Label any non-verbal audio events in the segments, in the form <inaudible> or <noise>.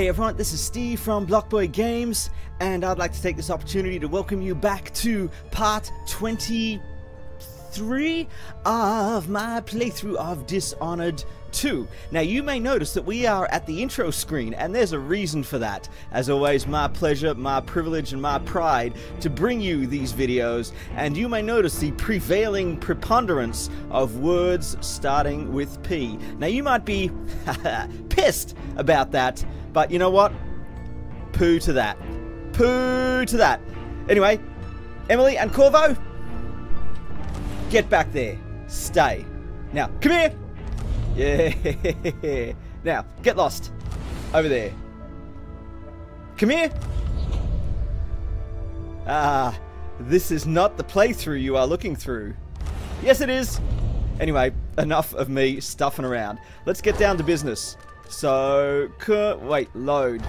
Hey everyone, this is Steve from Blockboy Games, and I'd like to take this opportunity to welcome you back to part 23 of my playthrough of Dishonored 2. Now you may notice that we are at the intro screen, and there's a reason for that. As always, my pleasure, my privilege, and my pride to bring you these videos, and you may notice the prevailing preponderance of words starting with P. Now you might be <laughs> pissed about that, but you know what? Poo to that. Poo to that. Anyway, Emily and Corvo, get back there. Stay. Now, come here. Yeah. <laughs> Now, get lost. Over there. Come here. Ah, this is not the playthrough you are looking through. Yes, it is. Anyway, enough of me stuffing around. Let's get down to business. So, wait, load.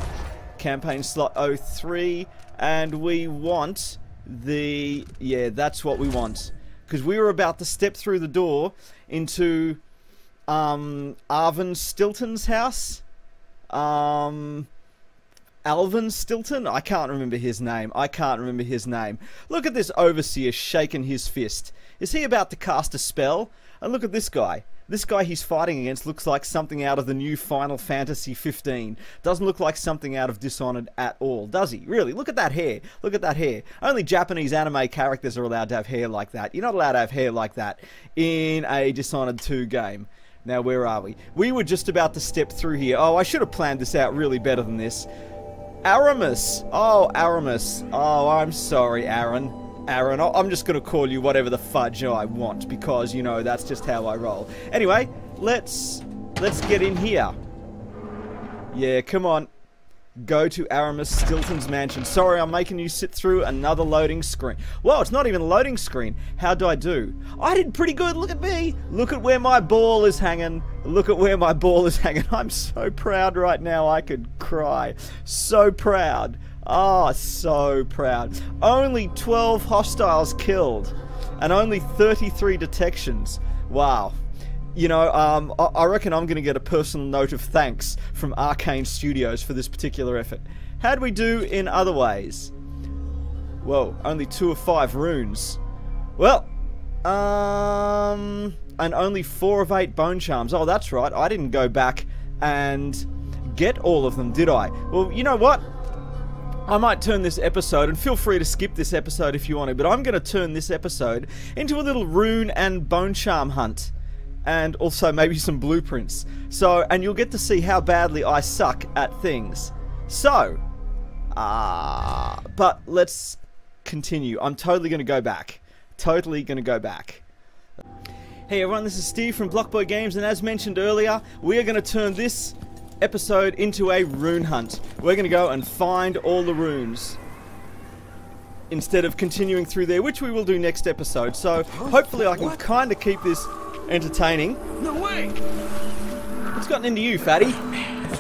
Campaign slot 03, and we want the... Yeah, that's what we want. Because we were about to step through the door into um, Arvin Stilton's house. Um, Alvin Stilton? I can't remember his name. I can't remember his name. Look at this overseer shaking his fist. Is he about to cast a spell? And look at this guy. This guy he's fighting against looks like something out of the new Final Fantasy 15. Doesn't look like something out of Dishonored at all, does he? Really? Look at that hair. Look at that hair. Only Japanese anime characters are allowed to have hair like that. You're not allowed to have hair like that in a Dishonored 2 game. Now, where are we? We were just about to step through here. Oh, I should have planned this out really better than this. Aramis. Oh, Aramis. Oh, I'm sorry, Aaron. Aaron, I'm just going to call you whatever the fudge I want because, you know, that's just how I roll. Anyway, let's let's get in here. Yeah, come on. Go to Aramis Stilton's mansion. Sorry, I'm making you sit through another loading screen. Well, it's not even a loading screen. How do I do? I did pretty good. Look at me. Look at where my ball is hanging. Look at where my ball is hanging. <laughs> I'm so proud right now. I could cry. So proud. Oh, so proud. Only 12 hostiles killed. And only 33 detections. Wow you know, um, I reckon I'm going to get a personal note of thanks from Arkane Studios for this particular effort. How'd we do in other ways? Whoa, only two of five runes. Well, um, and only four of eight bone charms. Oh, that's right. I didn't go back and get all of them, did I? Well, you know what? I might turn this episode, and feel free to skip this episode if you want to, but I'm going to turn this episode into a little rune and bone charm hunt and also maybe some blueprints. So, and you'll get to see how badly I suck at things. So, ah, uh, but let's continue. I'm totally going to go back. Totally going to go back. Hey everyone, this is Steve from Blockboy Games, and as mentioned earlier, we are going to turn this episode into a rune hunt. We're going to go and find all the runes instead of continuing through there, which we will do next episode. So hopefully I can kind of keep this entertaining. No way! What's gotten into you, fatty?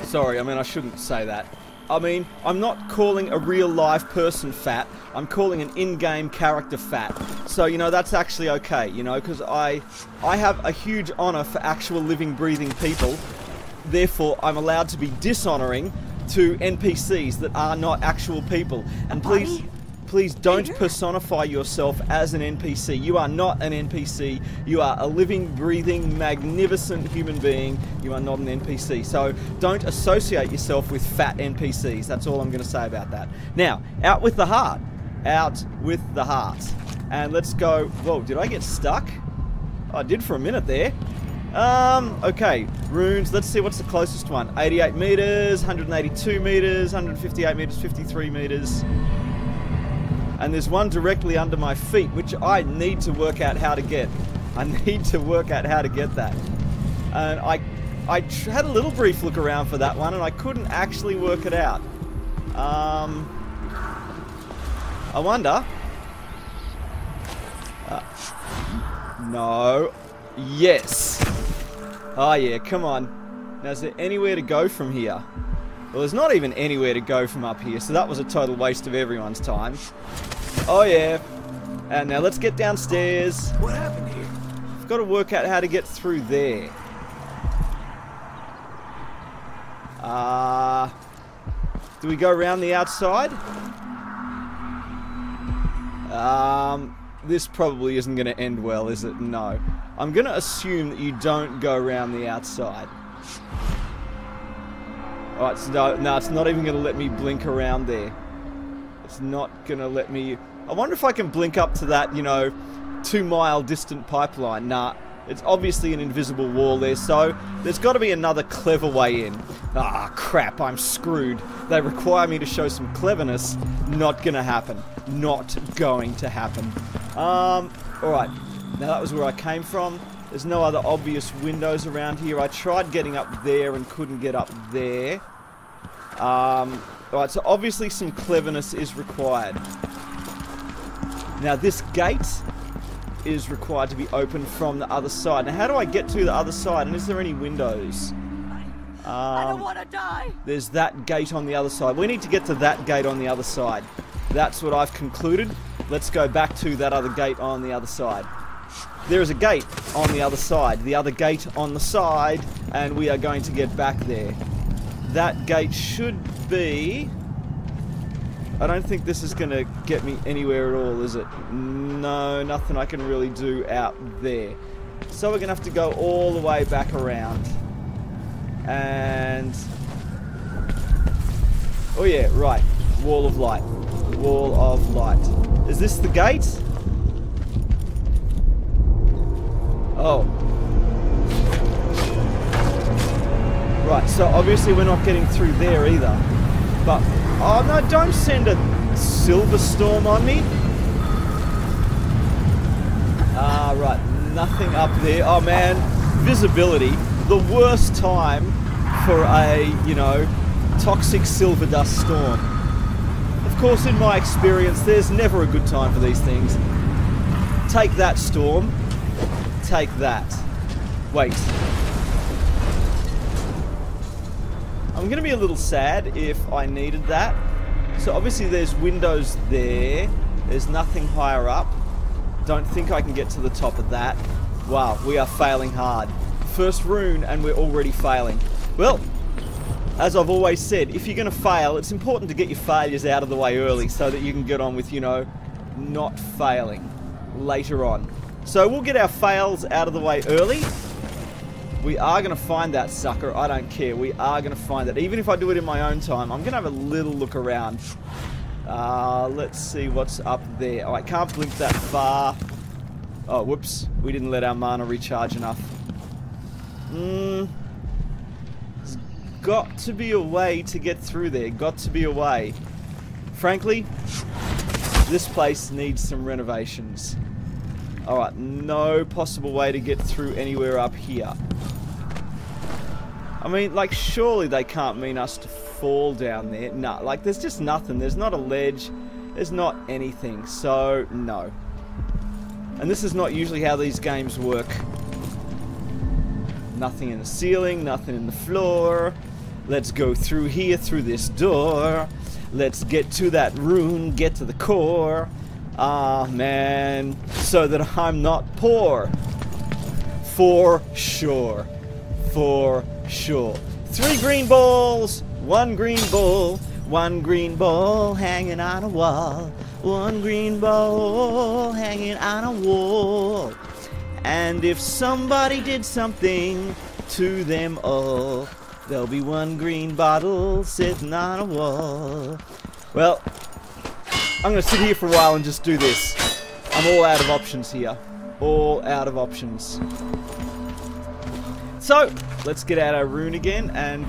Sorry, I mean, I shouldn't say that. I mean, I'm not calling a real live person fat. I'm calling an in-game character fat. So, you know, that's actually okay, you know, because I, I have a huge honor for actual living, breathing people. Therefore, I'm allowed to be dishonoring to NPCs that are not actual people. And please, Please don't personify yourself as an NPC. You are not an NPC. You are a living, breathing, magnificent human being. You are not an NPC. So don't associate yourself with fat NPCs. That's all I'm going to say about that. Now, out with the heart. Out with the heart. And let's go. Whoa, did I get stuck? I did for a minute there. Um, okay, runes. Let's see what's the closest one. 88 meters, 182 meters, 158 meters, 53 meters and there's one directly under my feet, which I need to work out how to get. I <laughs> need to work out how to get that. And I, I had a little brief look around for that one, and I couldn't actually work it out. Um, I wonder. Uh, no. Yes. Oh yeah, come on. Now is there anywhere to go from here? Well, there's not even anywhere to go from up here, so that was a total waste of everyone's time. Oh, yeah. And now let's get downstairs. What happened here? I've got to work out how to get through there. Uh, Do we go around the outside? Um, this probably isn't going to end well, is it? No. I'm going to assume that you don't go around the outside. Alright, so no, no, it's not even going to let me blink around there. It's not going to let me... I wonder if I can blink up to that, you know, two mile distant pipeline. Nah, it's obviously an invisible wall there, so there's got to be another clever way in. Ah, crap, I'm screwed. They require me to show some cleverness. Not gonna happen. Not going to happen. Um, alright. Now that was where I came from. There's no other obvious windows around here. I tried getting up there and couldn't get up there. Um, alright, so obviously some cleverness is required. Now this gate is required to be opened from the other side. Now how do I get to the other side? And is there any windows? Um, I don't um, want to die. There's that gate on the other side. We need to get to that gate on the other side. That's what I've concluded. Let's go back to that other gate on the other side. There is a gate on the other side. The other gate on the side. And we are going to get back there. That gate should be... I don't think this is going to get me anywhere at all, is it? No, nothing I can really do out there. So we're going to have to go all the way back around. And... Oh yeah, right. Wall of light. Wall of light. Is this the gate? Oh. Right, so obviously we're not getting through there either. But, oh no, don't send a silver storm on me. Ah, right, nothing up there. Oh man, visibility the worst time for a, you know, toxic silver dust storm. Of course, in my experience, there's never a good time for these things. Take that storm. Take that. Wait. I'm going to be a little sad if I needed that. So obviously there's windows there. There's nothing higher up. Don't think I can get to the top of that. Wow, we are failing hard first rune and we're already failing. Well, as I've always said, if you're going to fail, it's important to get your failures out of the way early so that you can get on with, you know, not failing later on. So we'll get our fails out of the way early. We are going to find that sucker. I don't care. We are going to find it. Even if I do it in my own time, I'm going to have a little look around. Uh, let's see what's up there. Oh, I can't blink that far. Oh, whoops. We didn't let our mana recharge enough. Mm, there's got to be a way to get through there. Got to be a way. Frankly, this place needs some renovations. Alright, no possible way to get through anywhere up here. I mean, like, surely they can't mean us to fall down there. No, nah, like, there's just nothing. There's not a ledge. There's not anything. So, no. And this is not usually how these games work. Nothing in the ceiling, nothing in the floor. Let's go through here, through this door. Let's get to that rune, get to the core. Ah, man. So that I'm not poor. For sure. For sure. Three green balls, one green ball, one green ball hanging on a wall, one green ball hanging on a wall. And if somebody did something to them all, there'll be one green bottle sitting on a wall. Well, I'm to sit here for a while and just do this. I'm all out of options here. All out of options. So, let's get out our rune again, and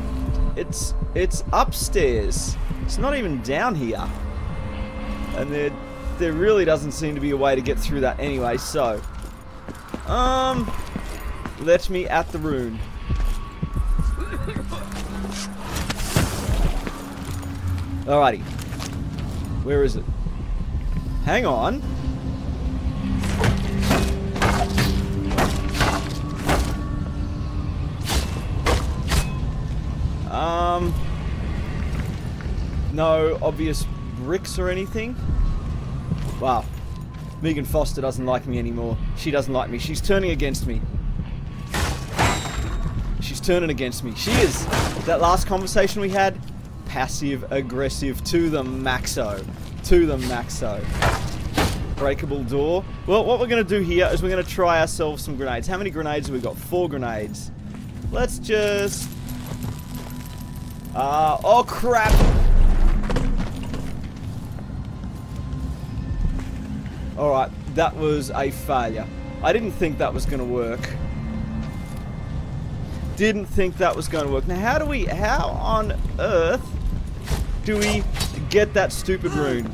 it's it's upstairs. It's not even down here. And there, there really doesn't seem to be a way to get through that anyway, so... Um, let me at the rune. Alrighty. Where is it? Hang on. Um, no obvious bricks or anything. Wow. Meagan Foster doesn't like me anymore. She doesn't like me. She's turning against me. She's turning against me. She is. That last conversation we had, passive aggressive to the maxo. To the maxo. Breakable door. Well, what we're going to do here is we're going to try ourselves some grenades. How many grenades have we got? Four grenades. Let's just... Uh, oh crap! Alright, that was a failure. I didn't think that was going to work. Didn't think that was going to work. Now, how do we... How on earth do we get that stupid rune?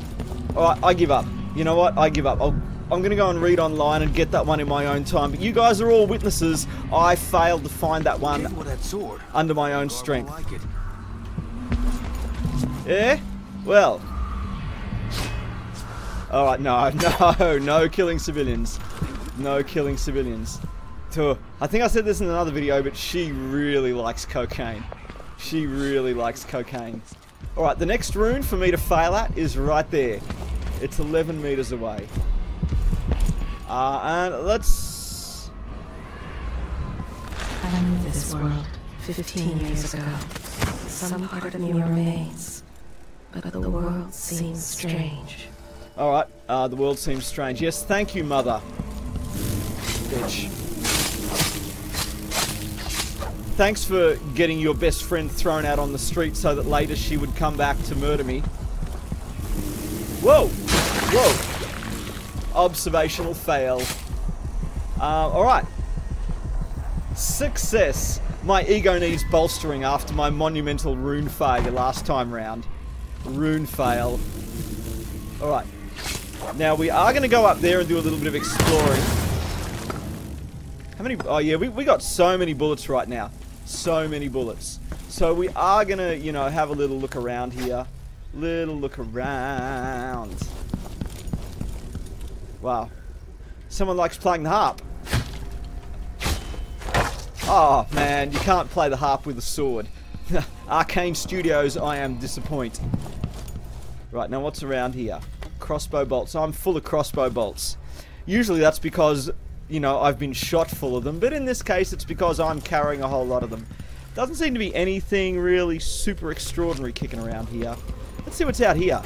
Alright, I give up. You know what? I give up. I'll, I'm going to go and read online and get that one in my own time. But you guys are all witnesses. I failed to find that one that under my own strength. Like yeah? Well. Alright, no, <laughs> no, no killing civilians. No killing civilians. I think I said this in another video, but she really likes cocaine. She really likes cocaine. Alright, the next rune for me to fail at is right there. It's 11 meters away. Uh, and let's... I knew this world 15 years ago. Some part of me remains. But the world seems strange. Alright, uh, the world seems strange. Yes, thank you, mother. Bitch. Thanks for getting your best friend thrown out on the street so that later she would come back to murder me. Whoa! Whoa! Observational fail. Uh, Alright. Success. My ego needs bolstering after my monumental rune failure last time round. Rune fail. Alright. Now we are going to go up there and do a little bit of exploring. How many? Oh yeah, we, we got so many bullets right now so many bullets. So we are going to, you know, have a little look around here. Little look around. Wow. Someone likes playing the harp. Oh, man, you can't play the harp with a sword. <laughs> Arkane Studios, I am disappointed. Right, now what's around here? Crossbow bolts. I'm full of crossbow bolts. Usually that's because you know, I've been shot full of them, but in this case it's because I'm carrying a whole lot of them. Doesn't seem to be anything really super extraordinary kicking around here. Let's see what's out here.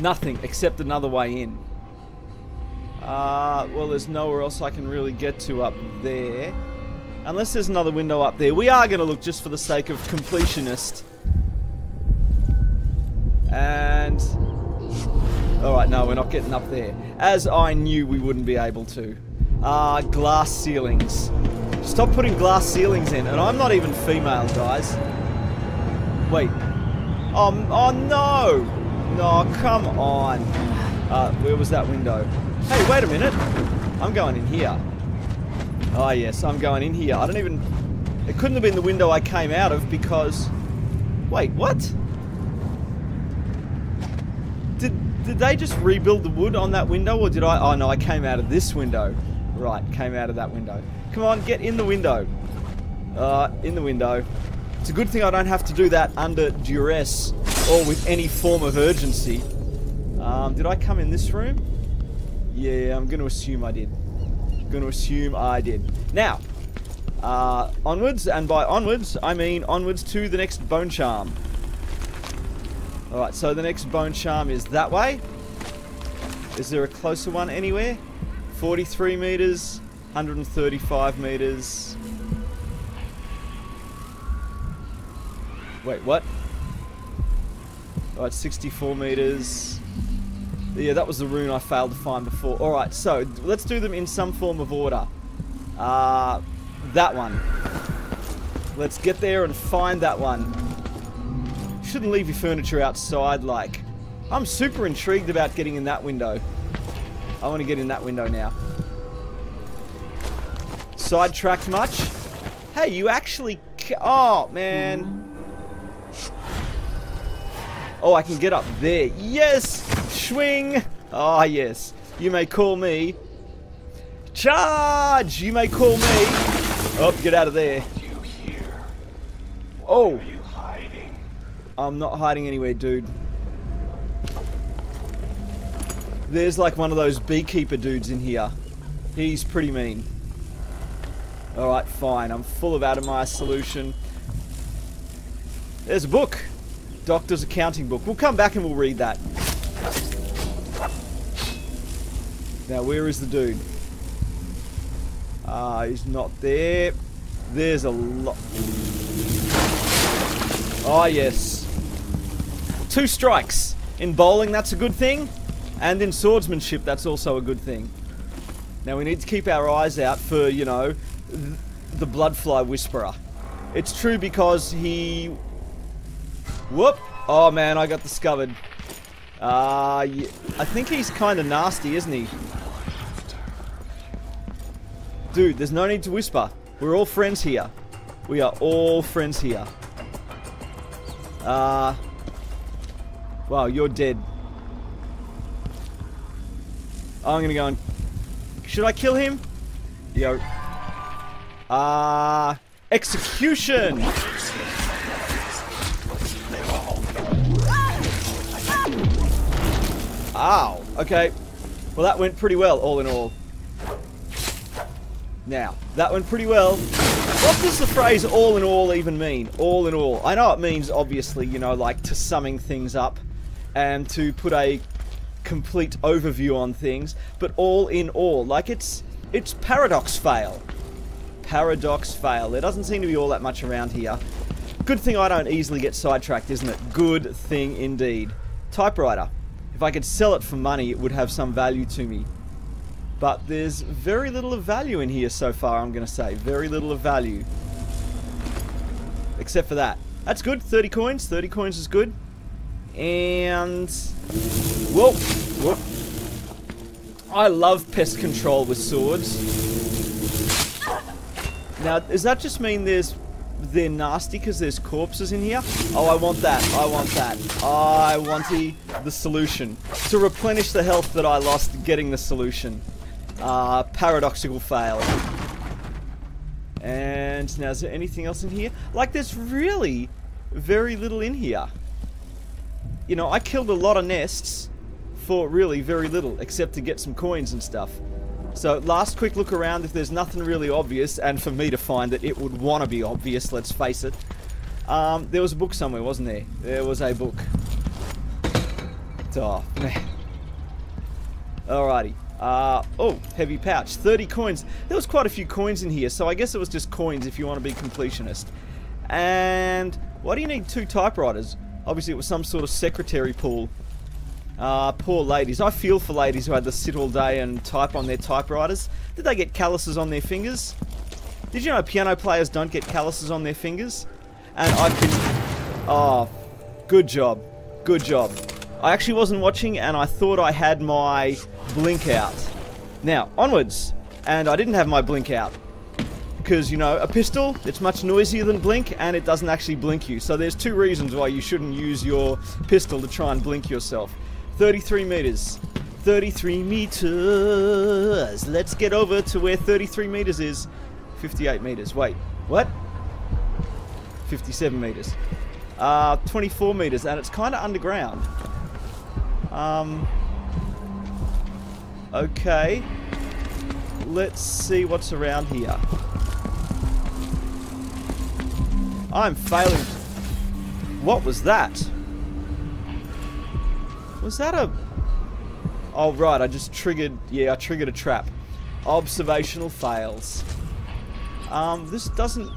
Nothing, except another way in. Uh, well, there's nowhere else I can really get to up there. Unless there's another window up there. We are going to look just for the sake of completionist. And Alright, no, we're not getting up there. As I knew we wouldn't be able to. Ah, uh, glass ceilings. Stop putting glass ceilings in. And I'm not even female, guys. Wait. Oh, oh no! No, come on. Uh, where was that window? Hey, wait a minute. I'm going in here. Oh, yes, I'm going in here. I don't even... It couldn't have been the window I came out of because... Wait, what? Did did they just rebuild the wood on that window, or did I? Oh no, I came out of this window. Right, came out of that window. Come on, get in the window. Uh, in the window. It's a good thing I don't have to do that under duress or with any form of urgency. Um, did I come in this room? Yeah, I'm going to assume I did. going to assume I did. Now, uh, onwards, and by onwards, I mean onwards to the next bone charm. Alright, so the next bone charm is that way. Is there a closer one anywhere? 43 meters, 135 meters. Wait, what? Alright, 64 meters. Yeah, that was the rune I failed to find before. Alright, so let's do them in some form of order. Uh, that one. Let's get there and find that one shouldn't leave your furniture outside like... I'm super intrigued about getting in that window. I want to get in that window now. Sidetracked much? Hey, you actually... Oh, man. Oh, I can get up there. Yes! Swing! Ah, oh, yes. You may call me... Charge! You may call me... Oh, get out of there. Oh! I'm not hiding anywhere, dude. There's like one of those beekeeper dudes in here. He's pretty mean. Alright, fine. I'm full of Addermire solution. There's a book. Doctor's accounting book. We'll come back and we'll read that. Now, where is the dude? Ah, uh, he's not there. There's a lot. Ah, oh, yes. Two strikes. In bowling, that's a good thing. And in swordsmanship, that's also a good thing. Now, we need to keep our eyes out for, you know, the Bloodfly Whisperer. It's true because he... Whoop! Oh, man, I got discovered. Uh, yeah. I think he's kind of nasty, isn't he? Dude, there's no need to whisper. We're all friends here. We are all friends here. Uh... Wow, you're dead. I'm gonna go and... Should I kill him? Yo. Uh, execution! Ow. Okay. Well, that went pretty well, all in all. Now, that went pretty well. What does the phrase all in all even mean? All in all. I know it means, obviously, you know, like to summing things up and to put a complete overview on things, but all in all. Like it's it's paradox fail. Paradox fail. There doesn't seem to be all that much around here. Good thing I don't easily get sidetracked, isn't it? Good thing indeed. Typewriter. If I could sell it for money, it would have some value to me. But there's very little of value in here so far, I'm going to say. Very little of value. Except for that. That's good. 30 coins. 30 coins is good. And... Whoa! Whoop. I love pest control with swords. Now, does that just mean there's they're nasty because there's corpses in here? Oh, I want that. I want that. I want the, the solution. To replenish the health that I lost getting the solution. Uh, paradoxical fail. And now, is there anything else in here? Like, there's really very little in here. You know, I killed a lot of nests for really very little, except to get some coins and stuff. So, last quick look around if there's nothing really obvious, and for me to find that it would want to be obvious, let's face it. Um, there was a book somewhere, wasn't there? There was a book. Oh, man. Alrighty. Uh, oh, heavy pouch. 30 coins. There was quite a few coins in here, so I guess it was just coins if you want to be completionist. And why do you need two typewriters? Obviously it was some sort of secretary pool. Uh, poor ladies. I feel for ladies who had to sit all day and type on their typewriters. Did they get calluses on their fingers? Did you know piano players don't get calluses on their fingers? And I can... Oh, good job. Good job. I actually wasn't watching and I thought I had my blink out. Now, onwards. And I didn't have my blink out. Because, you know, a pistol, it's much noisier than blink and it doesn't actually blink you. So there's two reasons why you shouldn't use your pistol to try and blink yourself. 33 meters. 33 meters. Let's get over to where 33 meters is. 58 meters. Wait, what? 57 meters. Uh, 24 meters, and it's kind of underground. Um, okay. Let's see what's around here. I'm failing. What was that? Was that a... Oh, right, I just triggered... Yeah, I triggered a trap. Observational fails. Um, this doesn't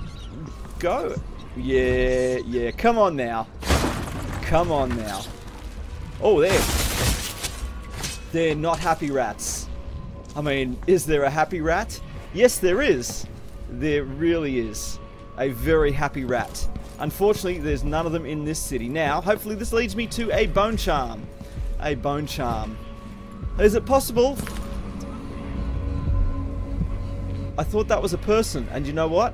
go. Yeah, yeah, come on now. Come on now. Oh, there. They're not happy rats. I mean, is there a happy rat? Yes, there is. There really is. A very happy rat. Unfortunately, there's none of them in this city. Now, hopefully this leads me to a bone charm. A bone charm. Is it possible? I thought that was a person, and you know what?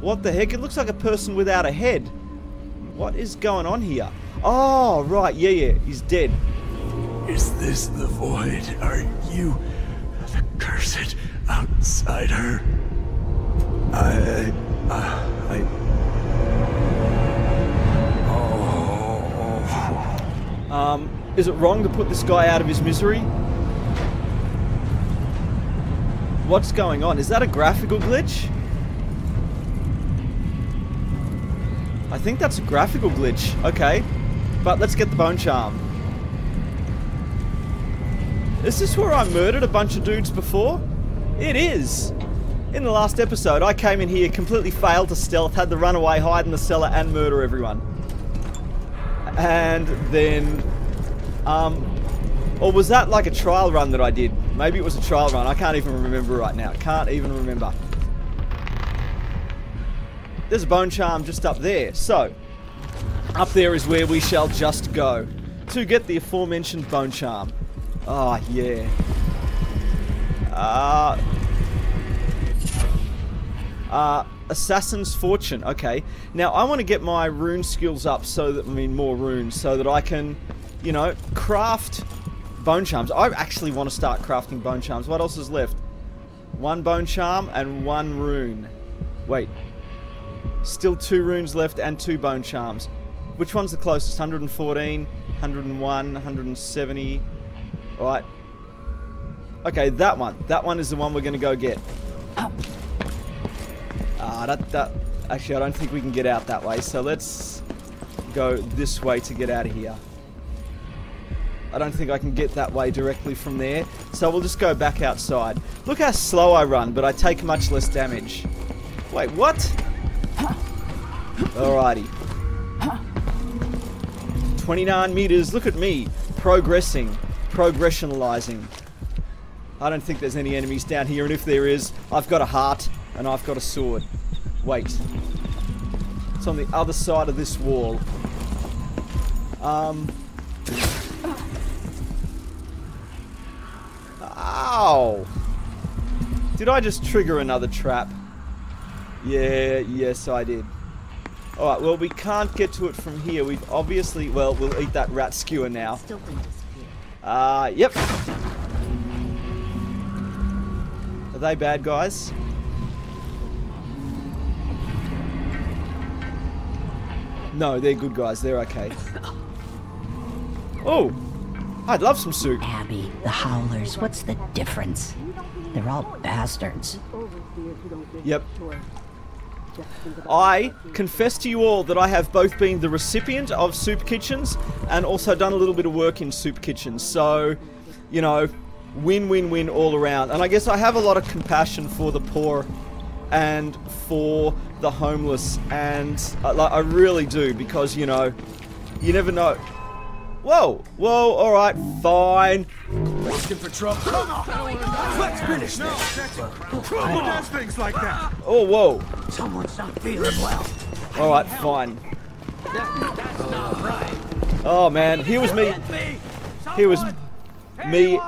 What the heck? It looks like a person without a head. What is going on here? Oh, right. Yeah, yeah. He's dead. Is this the void? Are you the cursed outsider? I... Uh, I... Um, is it wrong to put this guy out of his misery? What's going on? Is that a graphical glitch? I think that's a graphical glitch. Okay. But let's get the bone charm. Is this where I murdered a bunch of dudes before? It is. In the last episode, I came in here, completely failed to stealth, had to run away, hide in the cellar, and murder everyone. And then, um, or was that like a trial run that I did? Maybe it was a trial run. I can't even remember right now. Can't even remember. There's a bone charm just up there. So, up there is where we shall just go to get the aforementioned bone charm. Oh, yeah. Uh, uh, Assassin's Fortune. Okay. Now, I want to get my rune skills up so that, I mean, more runes, so that I can, you know, craft bone charms. I actually want to start crafting bone charms. What else is left? One bone charm and one rune. Wait. Still two runes left and two bone charms. Which one's the closest? 114, 101, 170. Right. Okay, that one. That one is the one we're going to go get. Ah, that, that... Actually, I don't think we can get out that way, so let's go this way to get out of here. I don't think I can get that way directly from there, so we'll just go back outside. Look how slow I run, but I take much less damage. Wait, what? Alrighty. 29 meters, look at me. Progressing. Progressionalizing. I don't think there's any enemies down here, and if there is, I've got a heart, and I've got a sword. Wait. It's on the other side of this wall. Um... Ow! Did I just trigger another trap? Yeah, yes I did. Alright, well we can't get to it from here. We've obviously, well, we'll eat that rat skewer now. Uh, yep. Are they bad guys? No, they're good guys. They're okay. Oh! I'd love some soup. Abbey, the Howlers, what's the difference? They're all bastards. Yep. I confess to you all that I have both been the recipient of soup kitchens and also done a little bit of work in soup kitchens. So, you know, win win win all around. And I guess I have a lot of compassion for the poor and for the homeless. And I, like, I really do because, you know, you never know. Whoa, whoa, alright, fine. Looking for trouble? Come on, Let's finish this. Who does things like that? Oh, whoa. Someone's not feeling well. Alright, fine. Oh man, here was me. Here was me.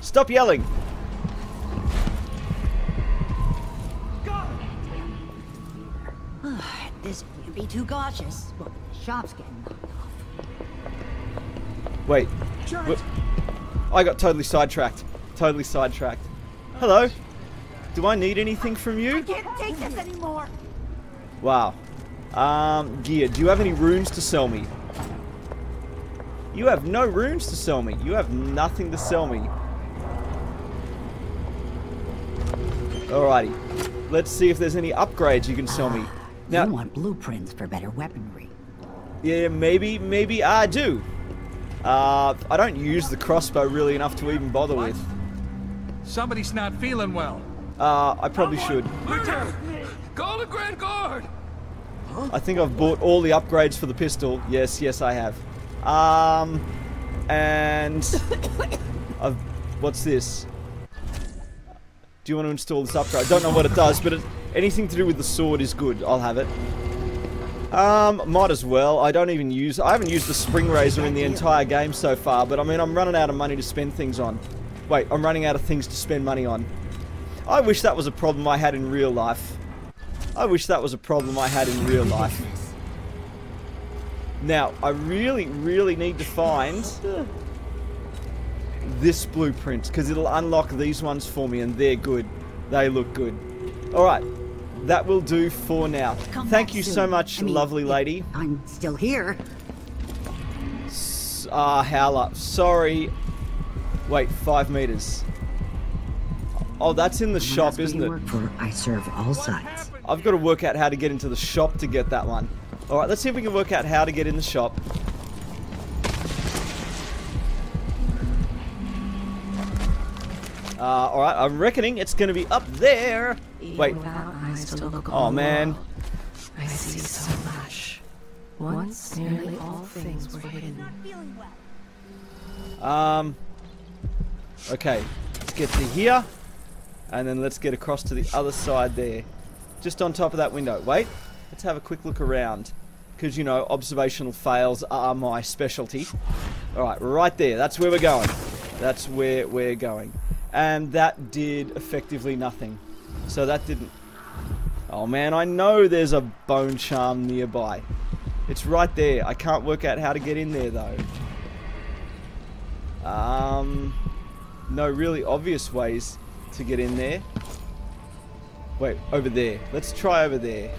Stop yelling. Can't be too cautious. Well, the shop's getting knocked off. Wait. I got totally sidetracked. Totally sidetracked. Hello. Do I need anything from you? Can't take this anymore. Wow. Um, gear. Do you have any runes to sell me? You have no runes to sell me. You have nothing to sell me. Alrighty. Let's see if there's any upgrades you can sell me. Now, you want blueprints for better weaponry. yeah, maybe, maybe I do. Uh, I don't use the crossbow really enough to even bother with. Somebody's not feeling well. Uh, I probably should. Lieutenant! Call the Grand Guard! I think I've bought all the upgrades for the pistol. Yes, yes, I have. Um, and <laughs> I've. What's this? Do you want to install this upgrade? I don't know what it does, but it, anything to do with the sword is good. I'll have it. Um, might as well. I don't even use. I haven't used the spring razor in the entire game so far, but I mean, I'm running out of money to spend things on. Wait, I'm running out of things to spend money on. I wish that was a problem I had in real life. I wish that was a problem I had in real life. Now, I really, really need to find this blueprint because it'll unlock these ones for me and they're good. They look good. Alright, that will do for now. Come Thank you soon. so much, I mean, lovely lady. I'm still here. S- Ah, Howler. Sorry. Wait, five meters. Oh, that's in the shop, That's what isn't it? for. I serve all sides. I've got to work out how to get into the shop to get that one. Alright, let's see if we can work out how to get in the shop. Uh, alright, I'm reckoning it's gonna be up there. Wait. without eyes to look Oh, man. I see so much. Once nearly all things were hidden. Um. Okay, let's get to here, and then let's get across to the other side there, just on top of that window. Wait, let's have a quick look around, because you know observational fails are my specialty. All right, right there. That's where we're going. That's where we're going, and that did effectively nothing. So that didn't. Oh man, I know there's a bone charm nearby. It's right there. I can't work out how to get in there though. Um, no really obvious ways to get in there. Wait, over there. Let's try over there.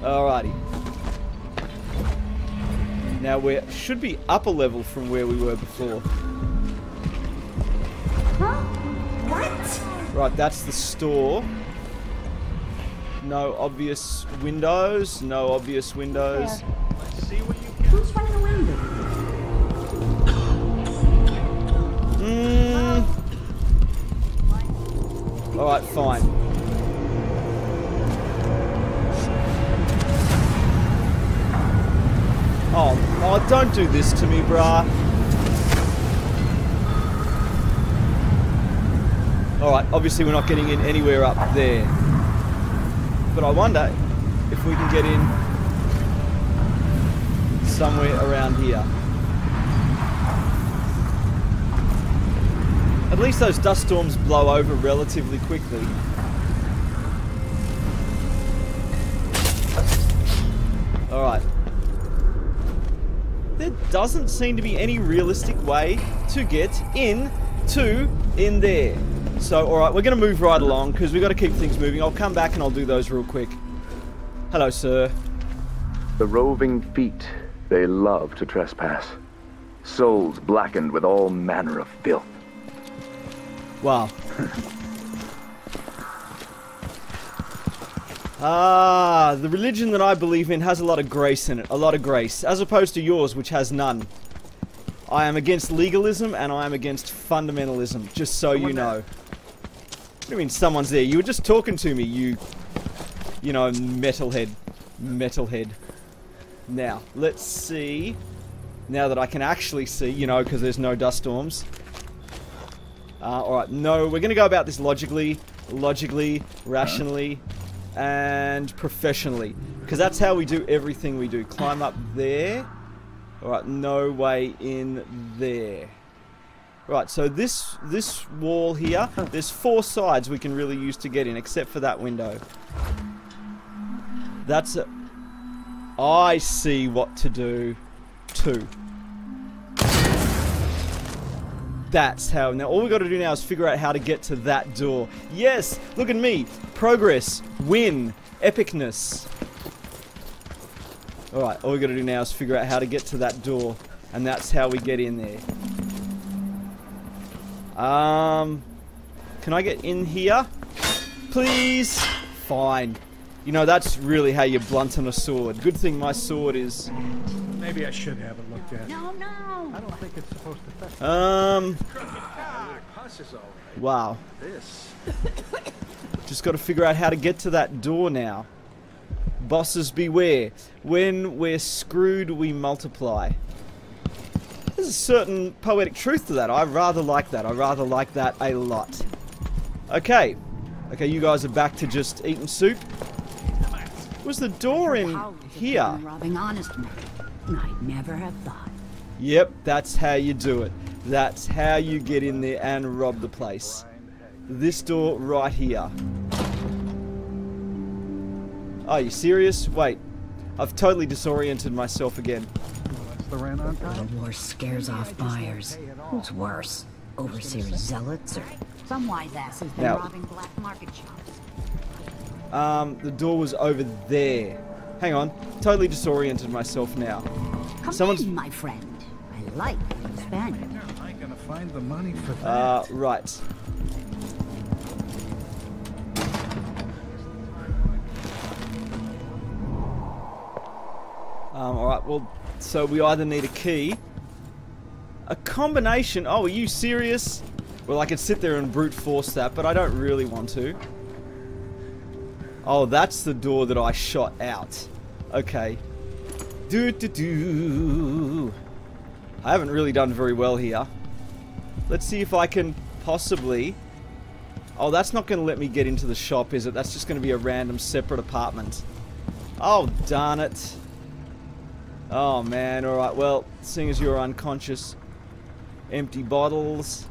Alrighty. Now we should be up a level from where we were before. Right, that's the store. No obvious windows. No obvious windows. Who's running around Mm. Alright, fine. Oh, oh, don't do this to me, brah. Alright, obviously we're not getting in anywhere up there. But I wonder if we can get in somewhere around here. At least those dust storms blow over relatively quickly. Alright. There doesn't seem to be any realistic way to get in to in there. So, alright, we're going to move right along because we've got to keep things moving. I'll come back and I'll do those real quick. Hello, sir. The roving feet, they love to trespass. Souls blackened with all manner of filth. Wow. <laughs> ah, the religion that I believe in has a lot of grace in it. A lot of grace. As opposed to yours, which has none. I am against legalism and I am against fundamentalism, just so you know. What do you mean someone's there? You were just talking to me, you... You know, metalhead. Metalhead. Now, let's see. Now that I can actually see, you know, because there's no dust storms. Uh, Alright, no, we're going to go about this logically, logically, rationally, and professionally. Because that's how we do everything we do. Climb up there. Alright, no way in there. Right, so this this wall here, there's four sides we can really use to get in, except for that window. That's a... I see what to do. Two. That's how. Now all we got to do now is figure out how to get to that door. Yes, look at me. Progress, win, epicness. All right, all we got to do now is figure out how to get to that door, and that's how we get in there. Um, can I get in here, please? Fine. You know that's really how you blunt on a sword. Good thing my sword is. Maybe I should have it looked at. No, no. I don't think it's supposed to touch Um. Us all right. Wow. This. Just got to figure out how to get to that door now. Bosses beware. When we're screwed, we multiply. There's a certain poetic truth to that. I rather like that. I rather like that a lot. Okay. Okay, you guys are back to just eating soup. Was the door in How was it here? Robbing honest men. I'd never have thought. Yep, that's how you do it. That's how you get in there and rob the place. This door right here. Are you serious? Wait. I've totally disoriented myself again the rent on time? The war scares off buyers. Who's worse? Overseer zealots or some wise ass has been now, robbing black market shops. Um, the door was over there. Hang on, totally disoriented myself now. Come Someone's... in, my friend. I like being Spaniard. Am gonna find the money for that? Uh, right. Um, alright, well, so we either need a key. A combination. Oh, are you serious? Well, I could sit there and brute force that, but I don't really want to. Oh, that's the door that I shot out. Okay. Do do do. I haven't really done very well here. Let's see if I can possibly... Oh, that's not going to let me get into the shop, is it? That's just going to be a random separate apartment. Oh, darn it. Oh, man. Alright, well, seeing as you're unconscious. Empty bottles.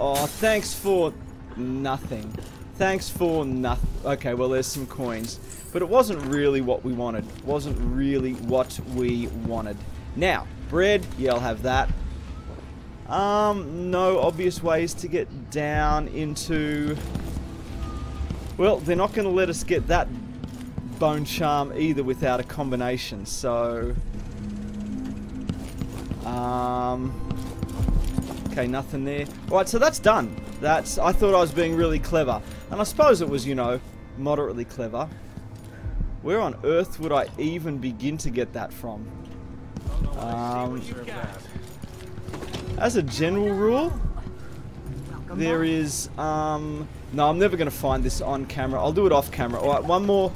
Oh, thanks for nothing. Thanks for nothing. Okay, well, there's some coins. But it wasn't really what we wanted. wasn't really what we wanted. Now, bread. Yeah, I'll have that. Um, no obvious ways to get down into... Well, they're not going to let us get that bone charm either without a combination, so... Um... Okay, nothing there. Alright, so that's done. That's... I thought I was being really clever. And I suppose it was, you know, moderately clever. Where on earth would I even begin to get that from? Um, as a general rule, there is, um, no, I'm never going to find this on camera. I'll do it off camera. Alright, one more.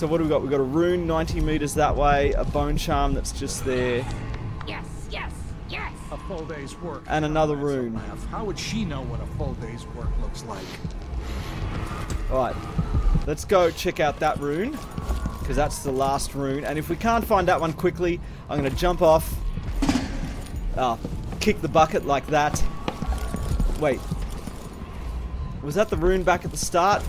So what do we got? We've got a rune 90 meters that way, a bone charm that's just there, Yes, yes, yes. A full day's work. and another rune. How would she know what a full day's work looks like? Alright, let's go check out that rune, because that's the last rune. And if we can't find that one quickly, I'm going to jump off, ah, kick the bucket like that. Wait, was that the rune back at the start?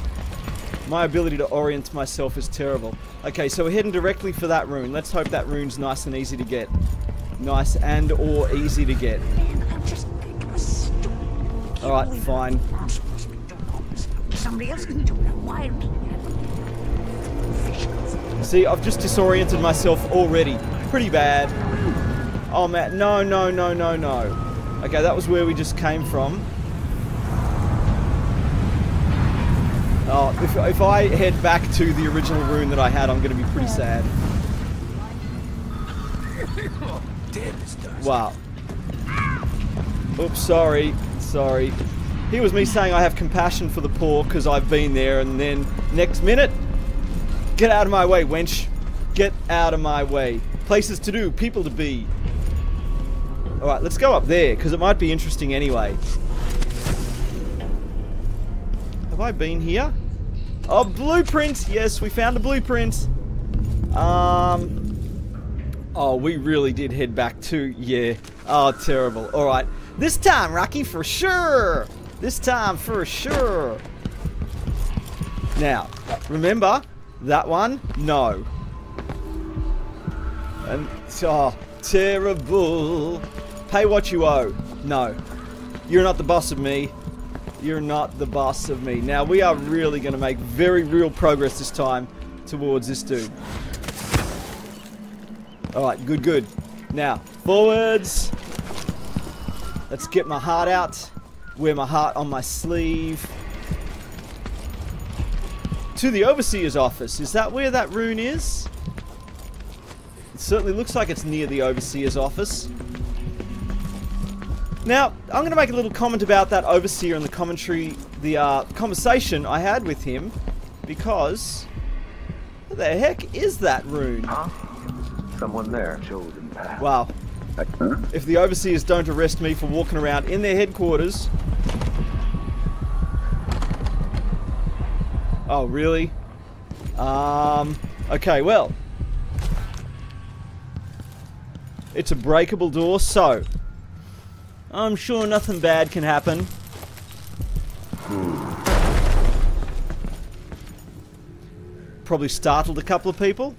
My ability to orient myself is terrible. Okay, so we're heading directly for that rune. Let's hope that rune's nice and easy to get. Nice and or easy to get. I'm just thinking of a stupid. Alright, fine. Somebody else can do it. Why? See, I've just disoriented myself already. Pretty bad. Oh man, no, no, no, no, no. Okay, that was where we just came from. Oh, if, if I head back to the original rune that I had, I'm going to be pretty sad. Damn this dust. Wow. Oops, sorry. Sorry. Here was me saying I have compassion for the poor because I've been there, and then next minute, get out of my way, wench. Get out of my way. Places to do, people to be. Alright, let's go up there because it might be interesting anyway. Have I been here? Oh, blueprint! Yes, we found a blueprint. Um. Oh, we really did head back to. Yeah. Oh, terrible. Alright. This time, Rocky, for sure! This time, for sure! Now, remember, that one? No. And. Oh, terrible. Pay what you owe. No. You're not the boss of me. You're not the boss of me. Now, we are really going to make very real progress this time towards this dude. Alright, good, good. Now, forwards. Let's get my heart out. Wear my heart on my sleeve. To the Overseer's office. Is that where that rune is? It certainly looks like it's near the Overseer's office. Now, I'm going to make a little comment about that Overseer and the commentary, the uh, conversation I had with him, because... What the heck is that rune? Someone there, chosen path. Wow. If the overseers don't arrest me for walking around in their headquarters. Oh, really? Um, okay, well. It's a breakable door, so. I'm sure nothing bad can happen. Probably startled a couple of people.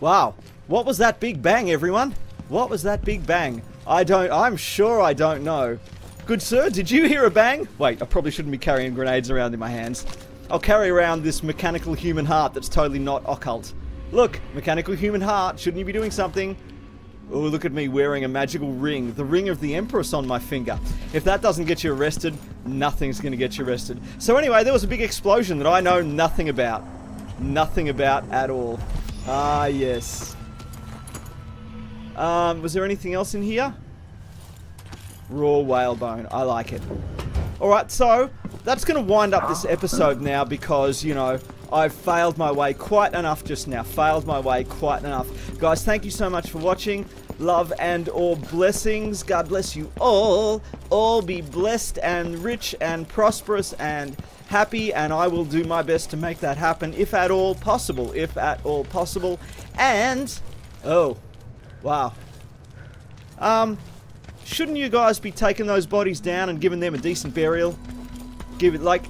Wow. What was that big bang, everyone? What was that big bang? I don't... I'm sure I don't know. Good sir, did you hear a bang? Wait, I probably shouldn't be carrying grenades around in my hands. I'll carry around this mechanical human heart that's totally not occult. Look, mechanical human heart, shouldn't you be doing something? Oh, look at me wearing a magical ring. The ring of the Empress on my finger. If that doesn't get you arrested, nothing's going to get you arrested. So anyway, there was a big explosion that I know nothing about. Nothing about at all. Ah, yes. Um, was there anything else in here? Raw whalebone. I like it. Alright, so that's going to wind up this episode now because, you know, I've failed my way quite enough just now. Failed my way quite enough. Guys, thank you so much for watching. Love and all blessings. God bless you all. All be blessed and rich and prosperous and happy, and I will do my best to make that happen if at all possible. If at all possible. And, oh, wow. Um, shouldn't you guys be taking those bodies down and giving them a decent burial? Give it, like,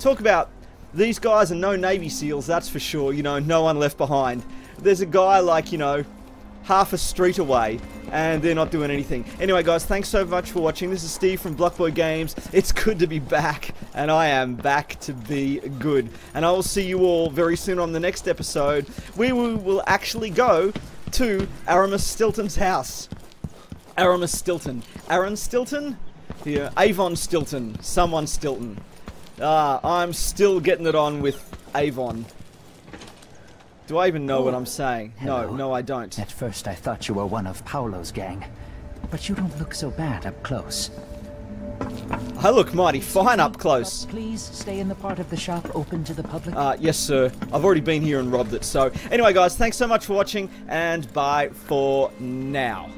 talk about these guys are no Navy SEALs, that's for sure. You know, no one left behind. There's a guy like, you know, half a street away and they're not doing anything. Anyway, guys, thanks so much for watching. This is Steve from Blockboy Games. It's good to be back, and I am back to be good. And I will see you all very soon on the next episode. We will actually go to Aramis Stilton's house. Aramis Stilton. Aaron Stilton? Yeah, Avon Stilton. Someone Stilton. Ah, I'm still getting it on with Avon. Do I even know what I'm saying? No, no, I don't. At first I thought you were one of Paolo's gang. But you don't look so bad up close. I look mighty fine up close. Please stay in the part of the shop open to the public. Uh, yes, sir. I've already been here and robbed it. So, anyway, guys, thanks so much for watching, and bye for now.